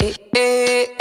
eh, eh.